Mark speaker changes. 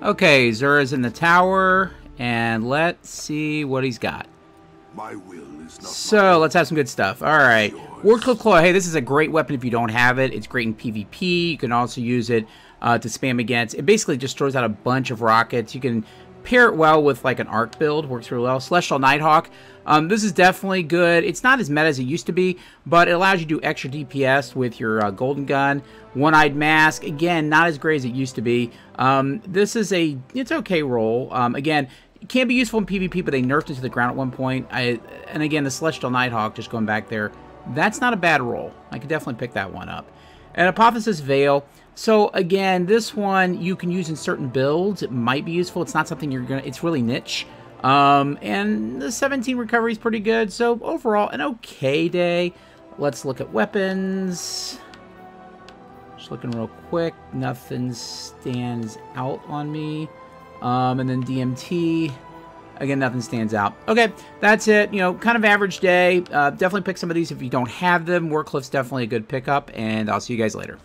Speaker 1: Okay, Xur's in the tower, and let's see what he's got.
Speaker 2: My will is not
Speaker 1: So let's have some good stuff. All right, Wardcliff Coil. Hey, this is a great weapon if you don't have it. It's great in PvP. You can also use it uh, to spam against. It basically just throws out a bunch of rockets. You can pair it well with like an arc build. Works really well. Celestial Nighthawk. Um, this is definitely good. It's not as meta as it used to be, but it allows you to do extra DPS with your uh, Golden Gun. One-Eyed Mask. Again, not as great as it used to be. Um, this is a it's okay roll. Um, again, it can be useful in PvP, but they nerfed it to the ground at one point. I, and again, the Celestial Nighthawk, just going back there, that's not a bad roll. I could definitely pick that one up. And Apotheosis Veil. So again, this one you can use in certain builds. It might be useful. It's not something you're gonna. It's really niche. Um, and the 17 recovery is pretty good. So overall, an okay day. Let's look at weapons. Just looking real quick. Nothing stands out on me. Um, and then DMT. Again, nothing stands out. Okay, that's it. You know, kind of average day. Uh, definitely pick some of these if you don't have them. Wardcliff's definitely a good pickup, and I'll see you guys later.